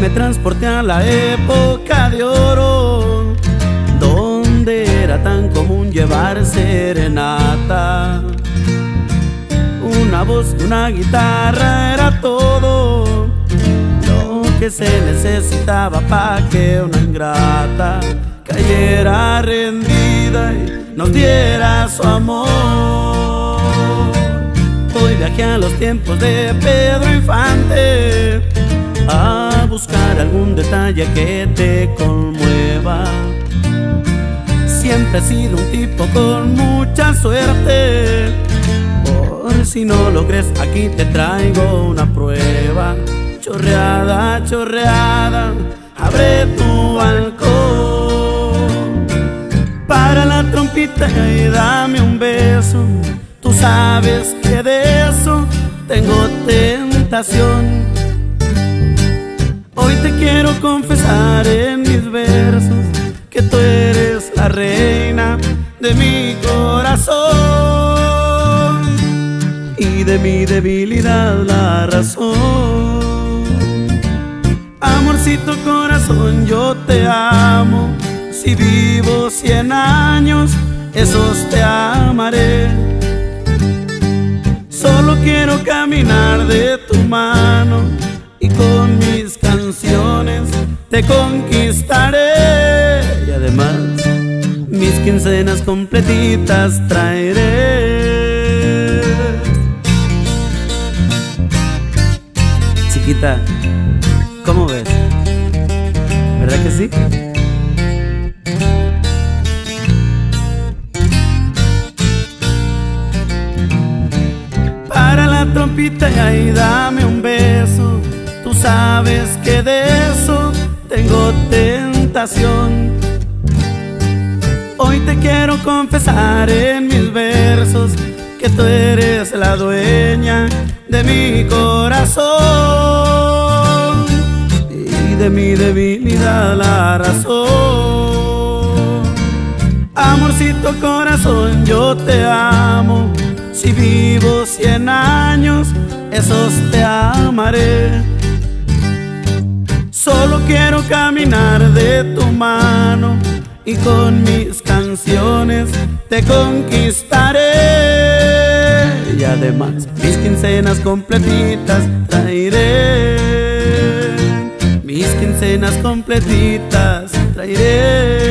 me transporté a la época de oro, donde era tan común llevar serenata. Una voz y una guitarra era todo lo que se necesitaba para que una ingrata cayera rendida y nos diera su amor. Hoy viajé a los tiempos de Pedro Infante a buscar algún detalle que te conmueva. Siempre he sido un tipo con mucha suerte. Por si no lo crees, aquí te traigo una prueba. Chorreada, chorreada, abre tu balcón. Para la trompita y dame un beso. Tú sabes que de eso tengo tentación. Hoy te quiero confesar en mis versos que tú eres la reina de mi corazón y de mi debilidad la razón. Amorcito corazón, yo te amo. Si vivo cien años, esos te amaré. Solo quiero caminar de tu mano y con te conquistaré. Y además, mis quincenas completitas traeré. Chiquita, ¿cómo ves? ¿Verdad que sí? Para la trompita y ahí dame un beso. Tú sabes que de eso tengo tentación. Hoy te quiero confesar en mis versos que tú eres la dueña de mi corazón y de mi debilidad la razón. Amorcito corazón, yo te amo. Si vivo cien años, esos te amaré. Quiero caminar de tu mano y con mis canciones te conquistaré. Y además, mis quincenas completitas traeré. Mis quincenas completitas traeré.